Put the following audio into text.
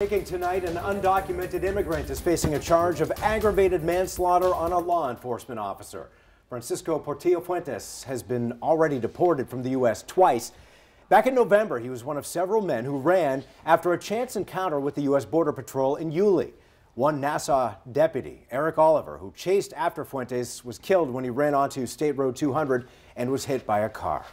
Taking tonight, an undocumented immigrant is facing a charge of aggravated manslaughter on a law enforcement officer. Francisco Portillo Fuentes has been already deported from the U.S. twice. Back in November, he was one of several men who ran after a chance encounter with the U.S. Border Patrol in Yulee. One Nassau deputy, Eric Oliver, who chased after Fuentes, was killed when he ran onto State Road 200 and was hit by a car.